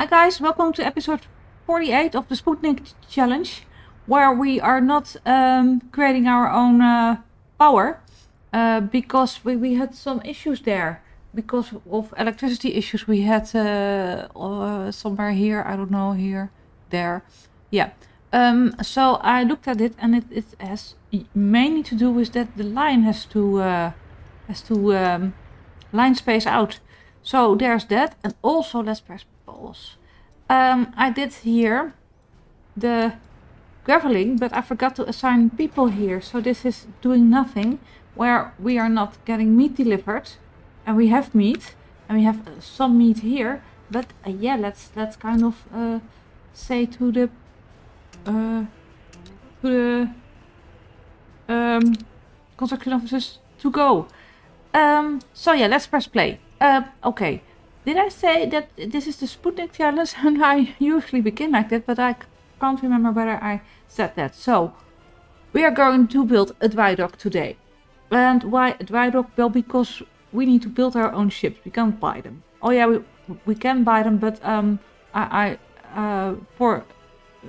Hi guys, welcome to episode 48 of the Sputnik Challenge, where we are not um, creating our own uh, power uh, because we, we had some issues there. Because of electricity issues, we had uh, uh, somewhere here, I don't know, here, there. Yeah. Um, so I looked at it and it, it has mainly to do with that the line has to uh, has to um, line space out. So there's that and also let's press Um, I did here the graveling but I forgot to assign people here. So this is doing nothing where we are not getting meat delivered and we have meat and we have uh, some meat here. But uh, yeah let's let's kind of uh, say to the uh, to the um, construction officers to go. Um, so yeah let's press play. Uh, okay did I say that this is the Sputnik challenge? And I usually begin like that? But I can't remember whether I said that. So we are going to build a dry dock today. And why a dry dock? Well because we need to build our own ships. We can't buy them. Oh yeah, we we can buy them, but um, I, I uh, for uh,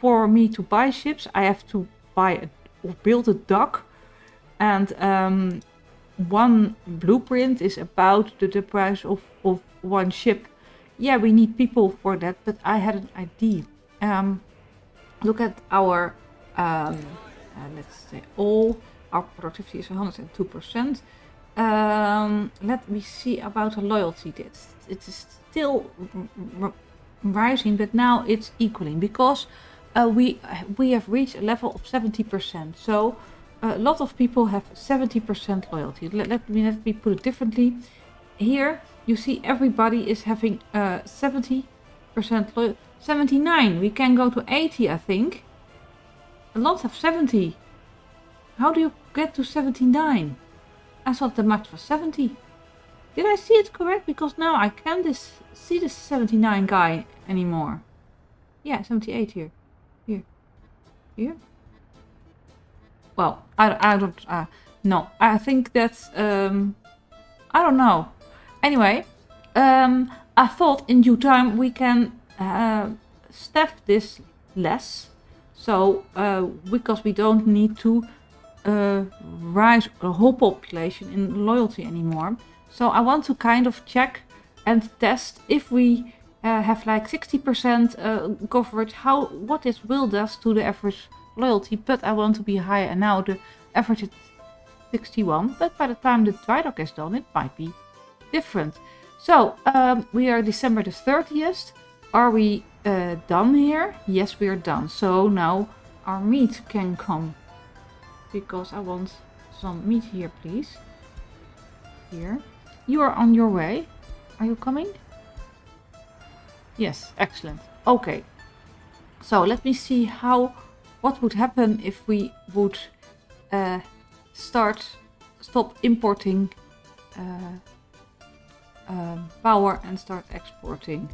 for me to buy ships, I have to buy a, or build a dock, and um, one blueprint is about the, the price of of one ship. Yeah, we need people for that, but I had an idea. Um, look at our um, uh, let's say all our productivity is 102 percent um, let me see about the loyalty. It's, it is still rising, but now it's equaling because uh, we we have reached a level of 70%. So a lot of people have 70% loyalty. Let, let, me let me put it differently. Here you see everybody is having uh, 70% loyalty. 79. We can go to 80, I think. A lot have 70. How do you get to 79? I thought the max was 70. Did I see it correct? Because now I can't this, see the 79 guy anymore. Yeah, 78 here. Here. Here. Well, I, I don't... Uh, no, I think that's... Um, I don't know. Anyway, um, I thought in due time we can uh, this less. So, uh, because we don't need to uh, rise the whole population in loyalty anymore. So I want to kind of check and test if we uh, have like 60% uh, coverage, how what this will does to the average loyalty. But I want to be higher, and now the average is 61. But by the time the dry dock is done, it might be different. So um, we are December the 30th. Are we uh, done here? Yes, we are done. So now our meat can come because I want some meat here, please. Here. You are on your way. Are you coming? Yes, excellent. Okay. So let me see how, what would happen if we would uh, start, stop importing uh, um, power and start exporting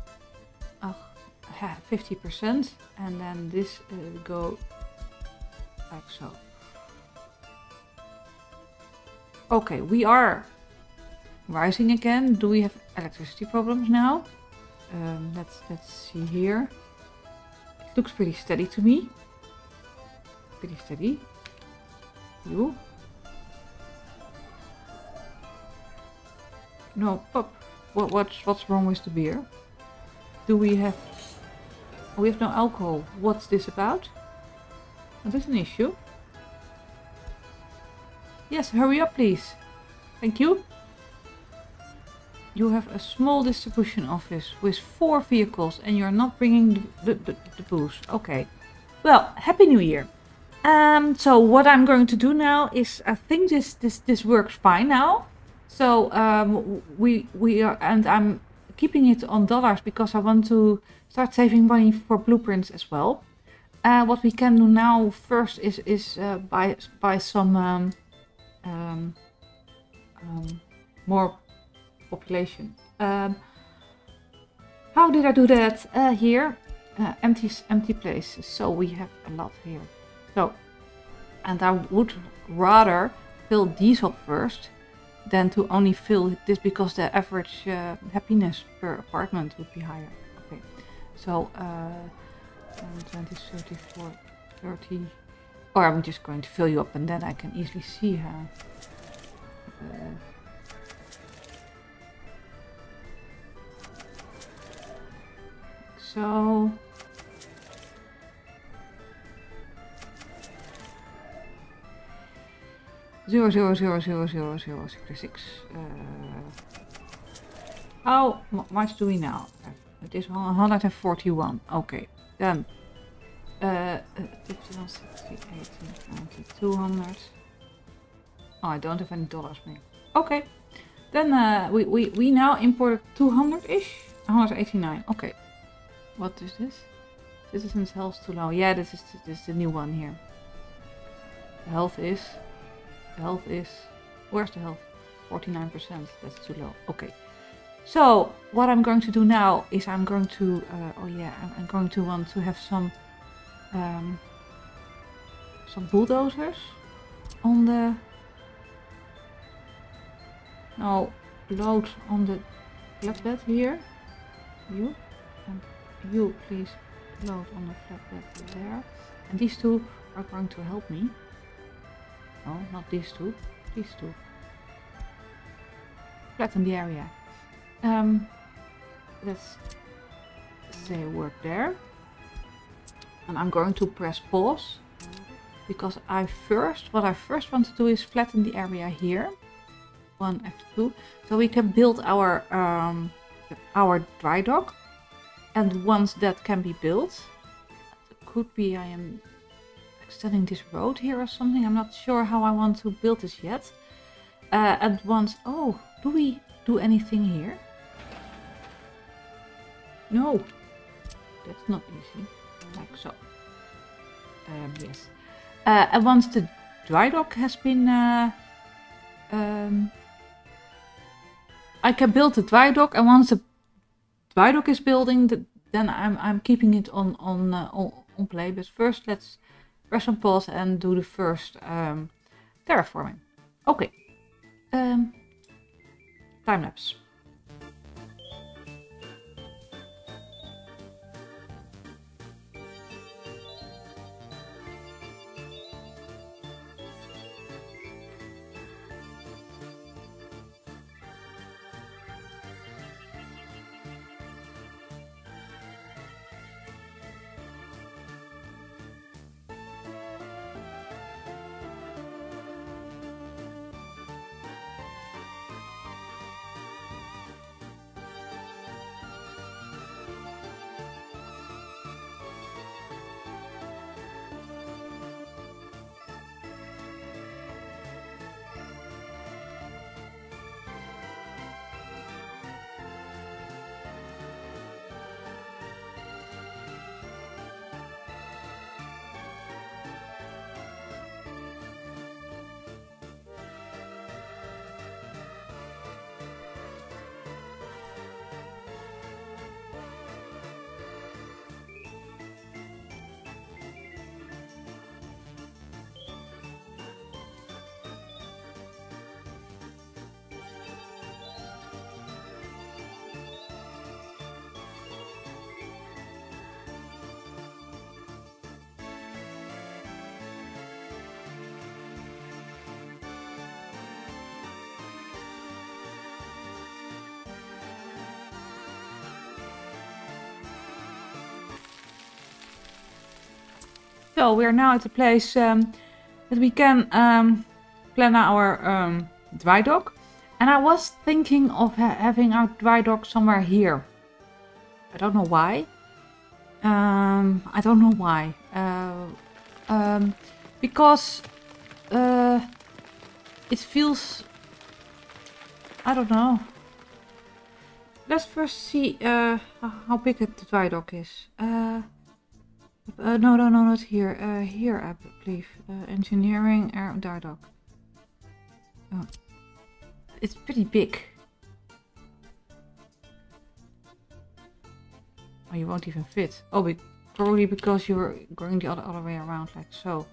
uh, 50% and then this uh, go like so. Okay, we are rising again. Do we have electricity problems now? Um, let's let's see here. It looks pretty steady to me. Steady. You? No, pop. What what's what's wrong with the beer? Do we have? we have no alcohol. What's this about? Oh, this is an issue. Yes, hurry up please. Thank you. You have a small distribution office with four vehicles and you're not bringing the, the, the booze. Okay. Well, Happy New Year. Um, so what I'm going to do now is, I think this, this, this works fine now. So um, we, we are, and I'm keeping it on dollars because I want to start saving money for blueprints as well. Uh, what we can do now first is, is uh, buy, buy some um, um, um, more population. Um, how did I do that? Uh, here, uh, empty empty places. So we have a lot here. So, and I would rather fill these up first than to only fill this because the average uh, happiness per apartment would be higher. Okay, so uh, 20, 30, 40, 30. Or I'm just going to fill you up and then I can easily see how. Uh, so zero zero zero zero zero zero sixty six. Uh, how much do we now? It is 141. Okay, then uh, 50, 60, 80, 90, 200. Oh, I don't have any dollars more. Okay, then uh, we, we, we now imported 200-ish. 189. Okay, what is this? Citizens' health too low. Yeah, this is this is the new one here. The health is, health is. Where's the health? 49%. That's too low. Okay. So what I'm going to do now is I'm going to, uh, oh yeah, I'm, I'm, going to want to have some, um, some bulldozers on the, no, load on the flatbed here. You and you please load on the flatbed there. And these two are going to help me. No, not these two, these two. Flatten the area. Um, let's say work there. And I'm going to press pause because I first, what I first want to do is flatten the area here. One F2. So we can build our, um, our dry dock. And once that can be built, could be I am extending this road here or something. I'm not sure how I want to build this yet. Uh, and once, oh, do we do anything here? No, that's not easy. Like so. Um, yes. Uh, and once the dry dock has been... Uh, um, I can build the dry dock and once the dry dock is building, the, then I'm, I'm keeping it on, on, uh, on, on play. But first let's press on pause and do the first um, terraforming. Okay. Um, time lapse. So we are now at the place um, that we can um, plan our um, dry dock. And I was thinking of ha having our dry dock somewhere here. I don't know why. Um, I don't know why. Uh, um, because uh, it feels... I don't know. Let's first see uh, how big the dry dock is. Uh, uh, no, no, no, not here. Uh, here, I believe. Uh, engineering, air, dock. Oh. It's pretty big. Oh, you won't even fit. Oh, be probably because you're going the other, other way around, like so.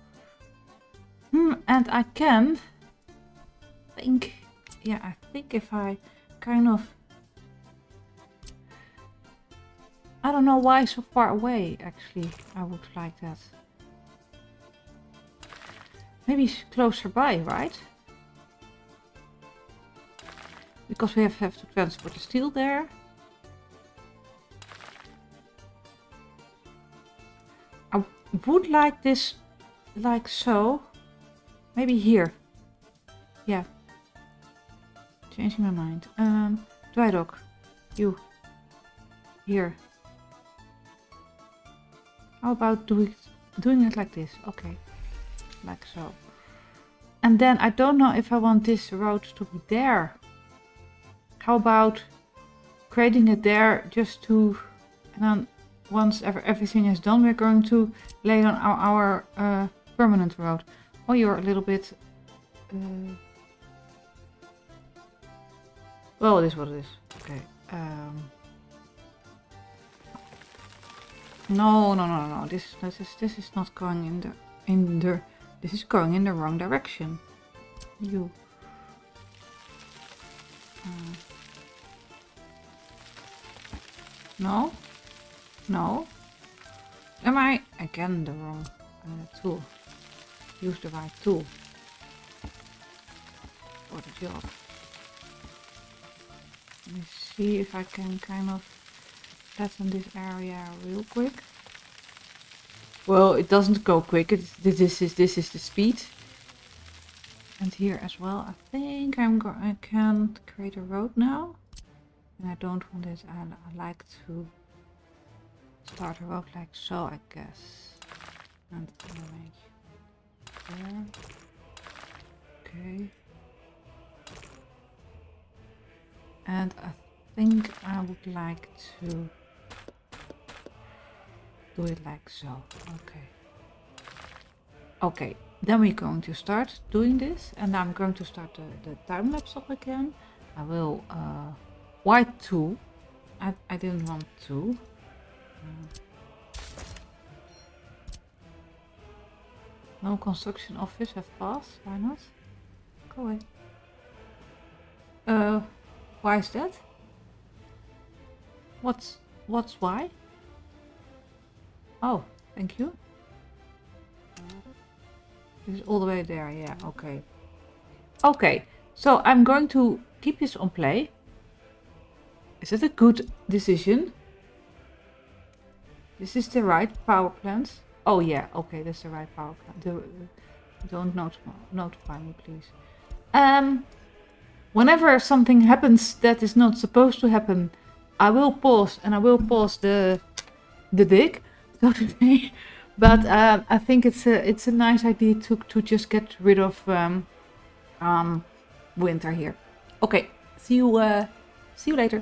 Hmm, and I can think yeah, I think if I kind of... I don't know why so far away, actually, I would like that. Maybe closer by, right? Because we have, have to transport the steel there. I would like this like so. Maybe here. Yeah. Changing my mind. Um, dry dock. You. Here. How about doing, doing it like this? Okay. Like so. And then I don't know if I want this road to be there. How about creating it there just to... And then once ever everything is done, we're going to lay on our, our uh, permanent road. Oh, you're a little bit... Uh, well, it is what it is. Okay. Um, no, no, no, no. This, this is this is not going in the in the. This is going in the wrong direction. You. Uh, no. No. Am I again the wrong uh, tool? Use the right tool for the job. Let me see if I can kind of flatten this area real quick. Well, it doesn't go quick. It's, this is this is the speed. And here as well. I think I'm go I can create a road now. And I don't want this. I, I like to start a road like so, I guess. And there. Okay. And I think I would like to do it like so. Okay. Okay, then we're going to start doing this. And I'm going to start the, the time lapse up again. I will uh, white 2. I, I didn't want to. no construction office have passed. Why not? Go away. Uh, why is that? What's what's why? Oh, thank you. Is all the way there. Yeah. Okay. Okay. So I'm going to keep this on play. Is it a good decision? This is the right power plant. Oh yeah, okay, that's the right power plant. The, don't notify, notify me, please. Um, whenever something happens that is not supposed to happen, I will pause and I will pause the the dig, But uh, I think it's a it's a nice idea to to just get rid of um, um, winter here. Okay, see you uh, see you later.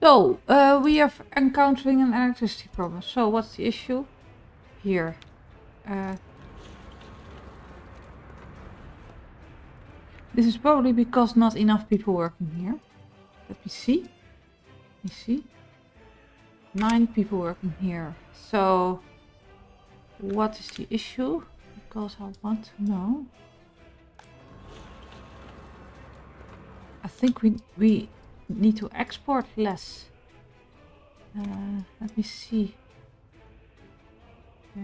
So, uh, we are encountering an electricity problem. So, what's the issue? Here. Uh, this is probably because not enough people working here. Let me see. Let me see. Nine people working here. So, what is the issue? Because I want to know. I think we we need to export less. Uh, let me see. Uh,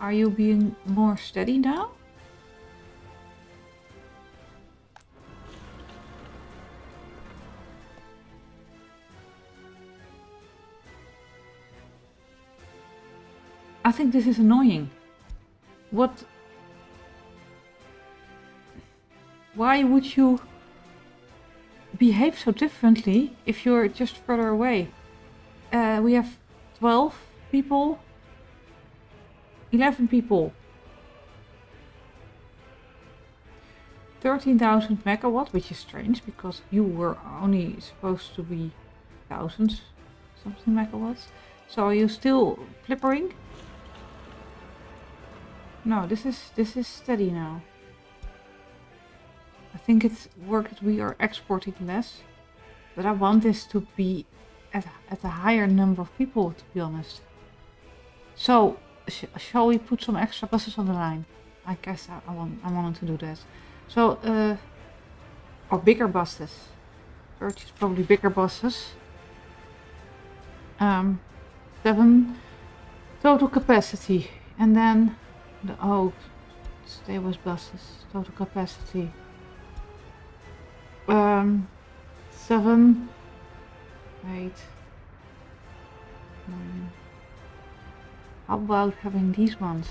are you being more steady now? I think this is annoying. What Why would you behave so differently if you're just further away? Uh, we have 12 people. 11 people. 13,000 megawatt, which is strange because you were only supposed to be thousands something megawatts. So are you still flippering? No, this is this is steady now. I think it's worked we are exporting less. But I want this to be at, at a higher number of people to be honest. So sh shall we put some extra buses on the line? I guess I, I want I wanted to do that. So uh or bigger buses. Purchase probably bigger buses. Um seven total capacity and then the oh stay with buses total capacity um seven eight nine. How about having these ones?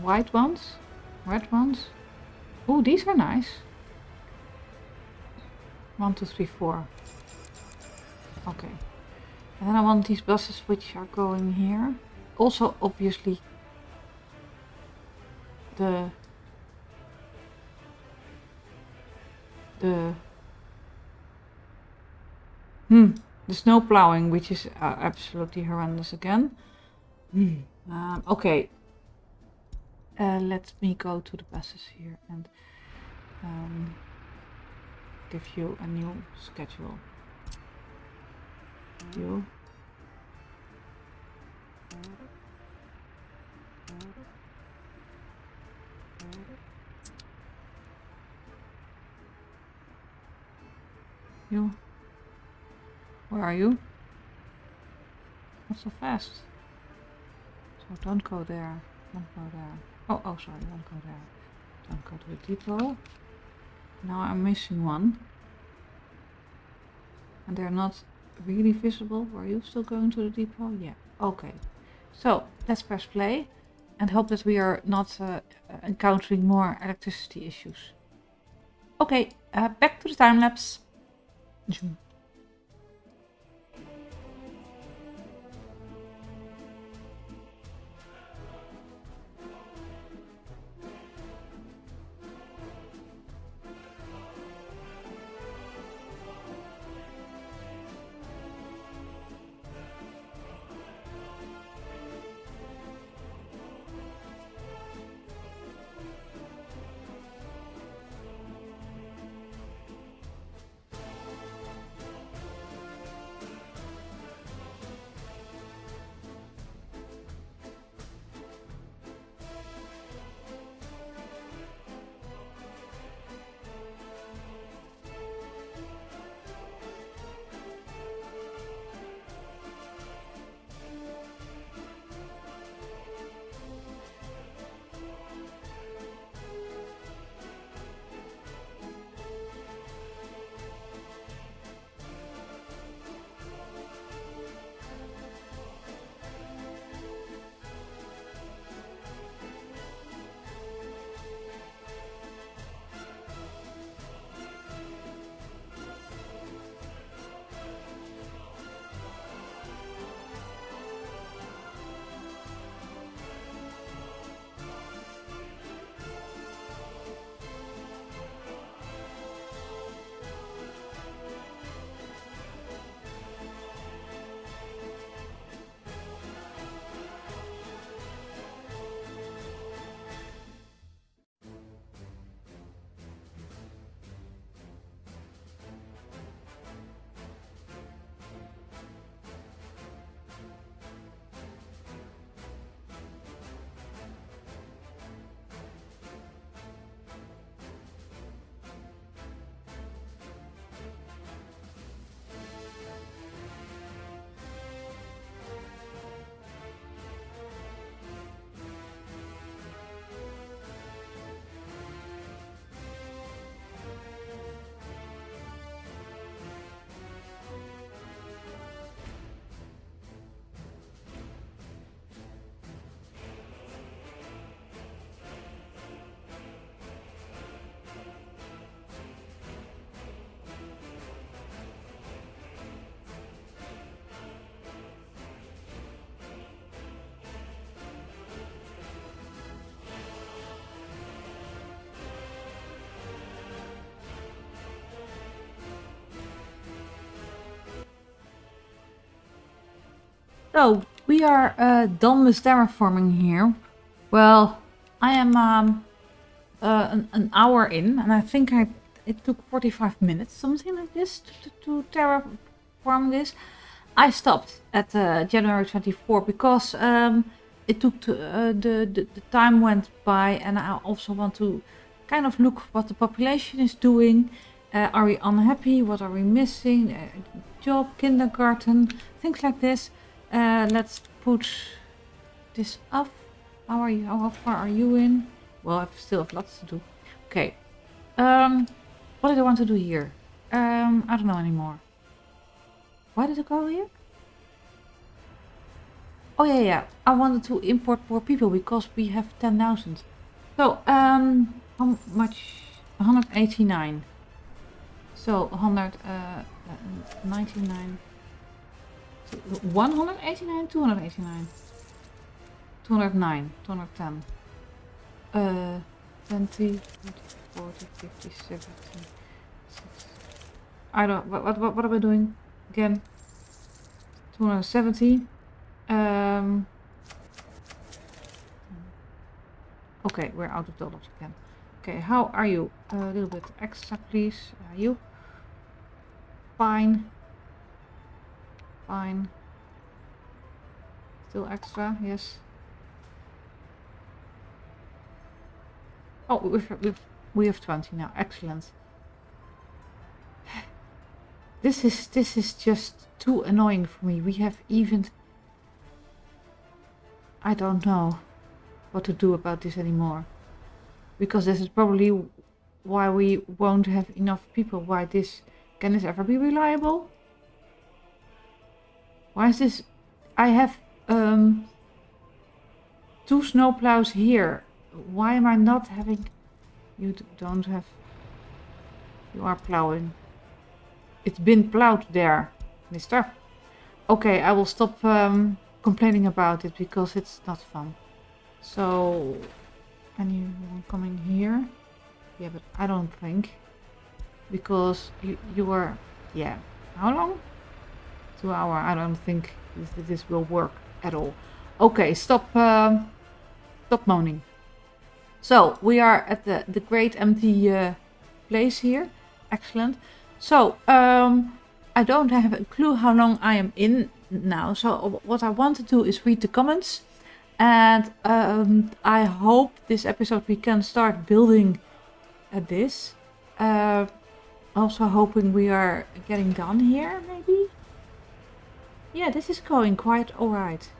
White ones? Red ones? Oh these are nice. One two three four. Okay. And then I want these buses which are going here. Also, obviously, the the hmm the snow plowing, which is uh, absolutely horrendous again. Hmm. Um, okay, uh, let me go to the buses here and um, give you a new schedule you. You. Where are you? Not so fast. So don't go there. Don't go there. Oh, oh, sorry. Don't go there. Don't go to the depot. Now I'm missing one. And they're not really visible. Were you still going to the depot? Yeah. Okay. So let's press play and hope that we are not uh, encountering more electricity issues. Okay, uh, back to the time lapse. 就 So, we are uh, done with terraforming here. Well, I am um, uh, an, an, hour in, and I think I it took 45 minutes, something like this, to, to, to terraform this. I stopped at uh, January 24 because um, it took to, uh, the, the, the time went by, and I also want to kind of look what the population is doing. Uh, are we unhappy? What are we missing? Uh, job, kindergarten, things like this. Uh, let's put this off. How are you? How far are you in? Well, I still have lots to do. Okay. Um, what did I want to do here? Um, I don't know anymore. Why did I go here? Oh yeah, yeah. I wanted to import more people because we have 10,000. So, um, how much? 189. So, 199. 189, 289. 209, 210. Uh, 20, 40, 50, 70, 60. I don't, what, what, what are we doing? Again, 270. Um, okay, we're out of dollars again. Okay, how are you? A little bit extra, please. Are you? Fine. Fine. Still extra, yes. Oh, we've, we've, we have 20 now. Excellent. This is this is just too annoying for me. We have even I don't know what to do about this anymore. Because this is probably why we won't have enough people. Why this can this ever be reliable? Why is this I have um two snowplows here. Why am I not having you don't have you are plowing. It's been plowed there, mister. Okay, I will stop um, complaining about it because it's not fun. So, anyone coming here? Yeah, but I don't think. Because you, you were, yeah, how long? Two hour, I don't think this, will work at all. Okay, stop, um, stop moaning. So, we are at the, the great empty uh, place here. Excellent. So, um, I don't have a clue how long I am in now. So what I want to do is read the comments. And um, I hope this episode we can start building at this. Uh, also hoping we are getting done here, maybe? Yeah, this is going quite alright.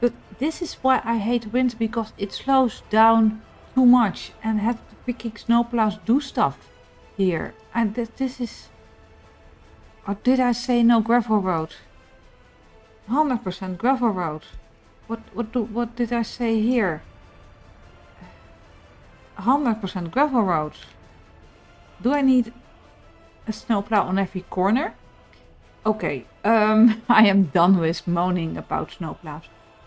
But this is why I hate winter, because it slows down too much and have the freaking snowplows do stuff here. And th this is... Or did I say no gravel road? 100% gravel road. What what do what did I say here? 100% gravel road. Do I need a snowplow on every corner? Okay, um, I am done with moaning about snowplows.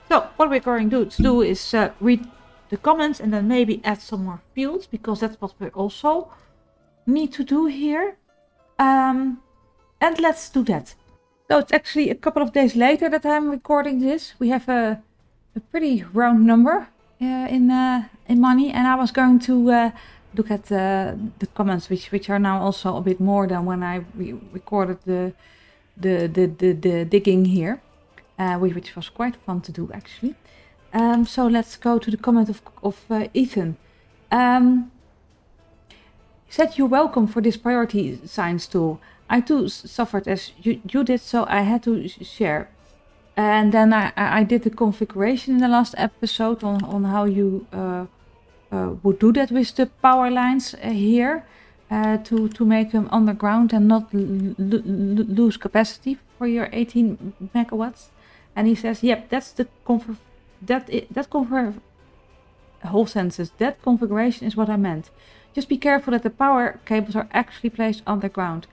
So, what we're going to do is uh, read the comments and then maybe add some more fields because that's what we also need to do here. Um, and let's do that. So it's actually a couple of days later that I'm recording this. We have a, a pretty round number uh, in uh, in money, and I was going to uh, look at the comments, which which are now also a bit more than when I re recorded the the, the the the digging here, uh, which was quite fun to do actually. Um, so let's go to the comment of of uh, Ethan. Um, said you're welcome for this priority science tool. I too suffered as you, you did, so I had to share. And then I, I did the configuration in the last episode on, on how you uh, uh, would do that with the power lines uh, here uh, to, to make them underground and not lose capacity for your 18 megawatts. And he says, yep, that's the config that that whole sentences. That configuration is what I meant. Just be careful that the power cables are actually placed underground.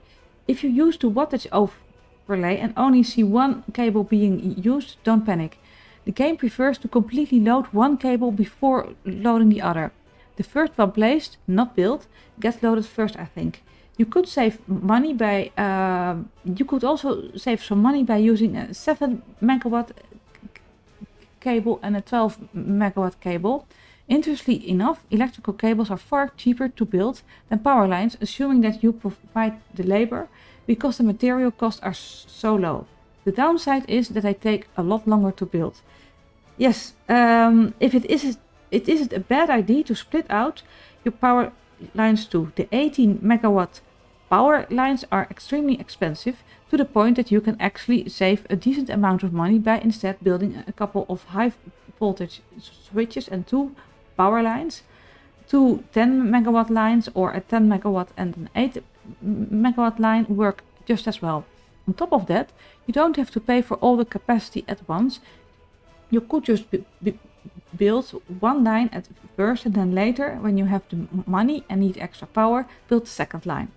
If you use the wattage overlay and only see one cable being used, don't panic. The game prefers to completely load one cable before loading the other. The first one placed, not built, gets loaded first I think. You could save money by, uh, you could also save some money by using a 7 megawatt cable and a 12 megawatt cable. Interestingly enough, electrical cables are far cheaper to build than power lines, assuming that you provide the labor because the material costs are so low. The downside is that they take a lot longer to build. Yes, um, if it isn't, it isn't a bad idea to split out your power lines too. The 18 megawatt power lines are extremely expensive to the point that you can actually save a decent amount of money by instead building a couple of high voltage switches and two power lines, two 10 megawatt lines or a 10 megawatt and an 8 megawatt line work just as well. On top of that, you don't have to pay for all the capacity at once. You could just build one line at first and then later, when you have the money and need extra power, build the second line.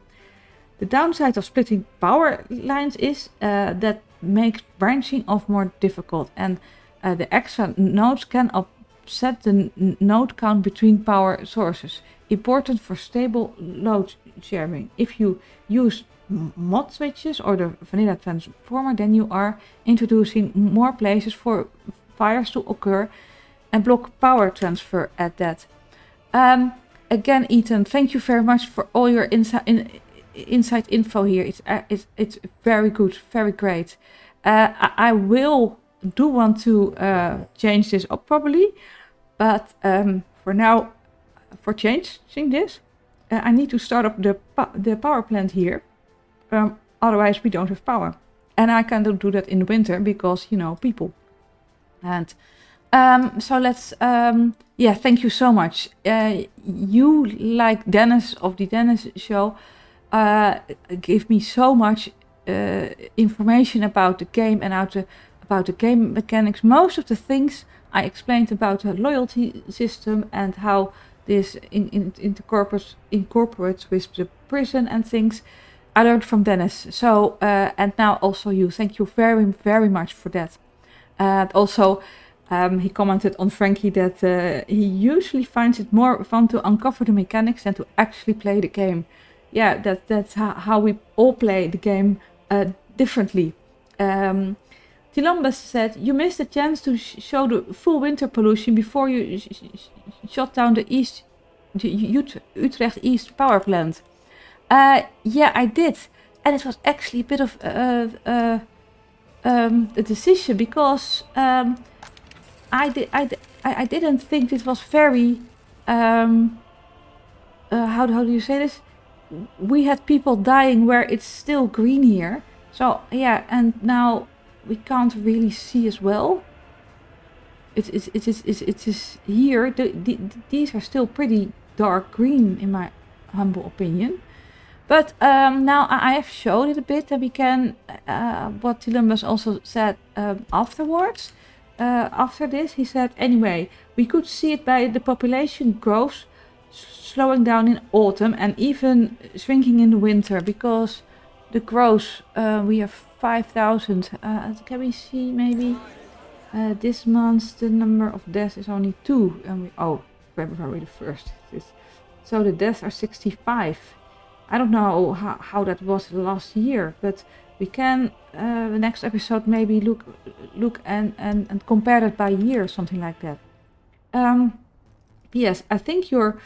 The downside of splitting power lines is uh, that makes branching off more difficult and uh, the extra nodes can upset the node count between power sources. Important for stable load sharing. If you use mod switches or the vanilla transformer, then you are introducing more places for fires to occur and block power transfer at that. Um, again, Ethan, thank you very much for all your insight in, inside info here. It's, uh, it's, it's very good, very great. Uh, I, I, will do want to uh, change this up probably, but um, for now, for changing this, uh, I need to start up the, the power plant here. Um, otherwise, we don't have power. And I can't do that in the winter because, you know, people. And um, so let's, um, yeah, thank you so much. Uh, you, like Dennis of the Dennis Show, uh, give me so much uh, information about the game and how to, about the game mechanics. Most of the things I explained about the loyalty system and how this in, in, incorporates, incorporates with the prison and things. I learned from Dennis. So, uh, and now also you. Thank you very, very much for that. And also, um, he commented on Frankie that uh, he usually finds it more fun to uncover the mechanics than to actually play the game. Yeah, that that's how, how we all play the game uh, differently. Um, said, You missed a chance to sh show the full winter pollution before you sh shut down the East, the Utrecht East power plant. Uh, yeah, I did. And it was actually a bit of uh, uh, um, a decision because um, I, did, I, I, I didn't think this was very. Um, uh, how, how do you say this? We had people dying where it's still green here. So, yeah, and now we can't really see as well. It, it, it, is, it, it is here. The, the, these are still pretty dark green in my humble opinion. But um, now I have showed it a bit and we can, uh, what Tilumbus also said um, afterwards. Uh, after this, he said, anyway, we could see it by the population growth slowing down in autumn and even shrinking in the winter because the growth, uh, we have 5,000. Uh, can we see maybe uh, this month the number of deaths is only two. And we, oh, February the 1st. So the deaths are 65. I don't know how, how that was last year, but we can uh, the next episode maybe look look and, and, and compare it by year, or something like that. Um, yes, I think you're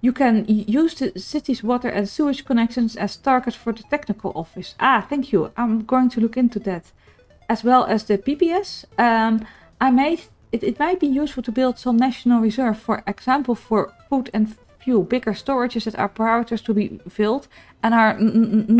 you can use the city's water and sewage connections as targets for the technical office. Ah, thank you. I'm going to look into that. As well as the PPS. Um, I made it, it might be useful to build some national reserve, for example, for food and fuel. Bigger storages that are prioritized to be filled and are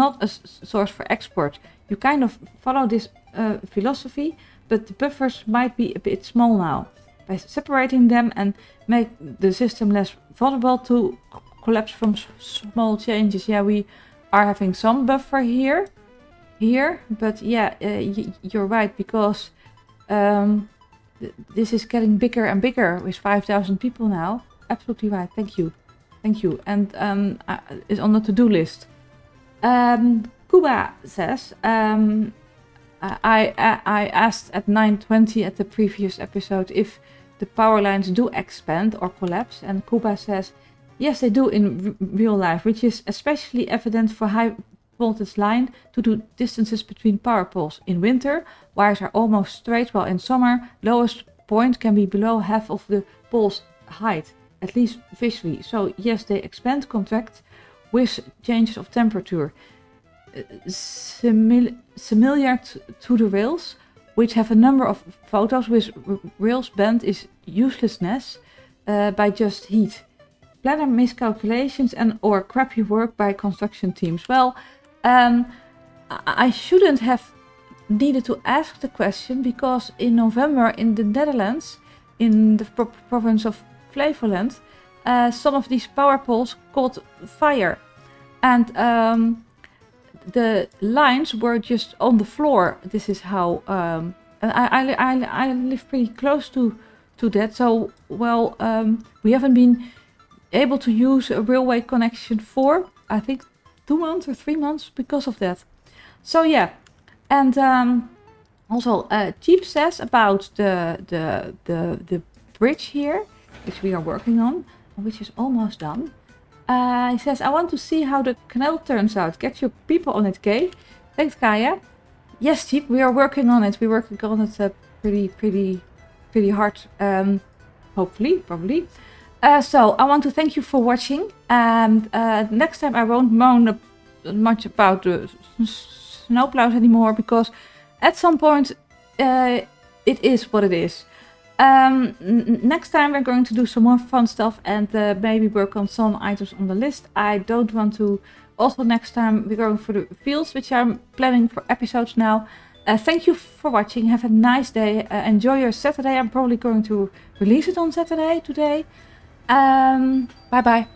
not a source for export. You kind of follow this uh, philosophy, but the buffers might be a bit small now. By separating them and make the system less vulnerable to collapse from small changes. Yeah, we are having some buffer here, here, but yeah, uh, you're right because um, th this is getting bigger and bigger with 5,000 people now. Absolutely right. Thank you. Thank you. And um, uh, is on the to-do list. Um, Kuba says, um, I, I, I asked at 9.20 at the previous episode if the power lines do expand or collapse. And Kuba says, Yes, they do in real life, which is especially evident for high voltage line to do distances between power poles. In winter, wires are almost straight, while in summer, lowest point can be below half of the pole's height, at least visually. So yes, they expand, contract with changes of temperature. Uh, simil similar to the rails, which have a number of photos with rails bent is uselessness uh, by just heat. Planner miscalculations and or crappy work by construction teams. Well, um, I shouldn't have needed to ask the question because in November in the Netherlands, in the pro province of Flevoland, uh, some of these power poles caught fire. And um, the lines were just on the floor. This is how um, I, I, I, I live pretty close to to that. So well, um, we haven't been able to use a railway connection for I think two months or three months because of that. So yeah, and um, also uh, Cheap says about the the the the bridge here, which we are working on, which is almost done. Uh, he says, I want to see how the canal turns out. Get your people on it, Kay. Thanks, Caya. Yes, Jeep, we are working on it. We're working on it uh, pretty, pretty, pretty hard. Um, hopefully, probably. Uh, so, I want to thank you for watching. And uh, next time I won't moan much about the snowplows anymore. Because at some point, uh, it is what it is. Um, next time we're going to do some more fun stuff and uh, maybe work on some items on the list. I don't want to... Also next time we're going for the fields, which I'm planning for episodes now. Uh, thank you for watching. Have a nice day. Uh, enjoy your Saturday. I'm probably going to release it on Saturday today. Um, bye bye.